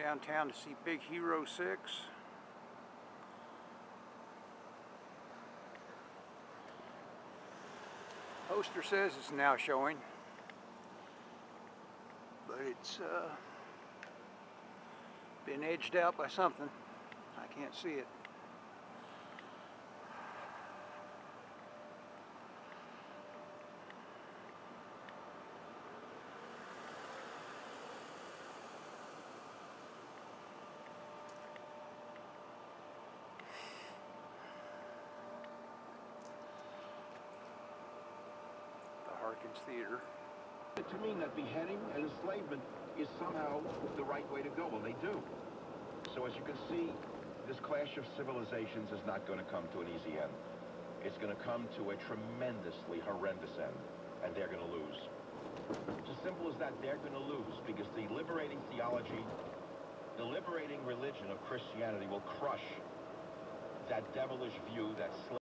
downtown to see Big Hero 6. Poster says it's now showing, but it's uh, been edged out by something. I can't see it. Harkins Theater. To mean that beheading and enslavement is somehow the right way to go. Well, they do. So as you can see, this clash of civilizations is not going to come to an easy end. It's going to come to a tremendously horrendous end, and they're going to lose. It's as simple as that. They're going to lose because the liberating theology, the liberating religion of Christianity will crush that devilish view, that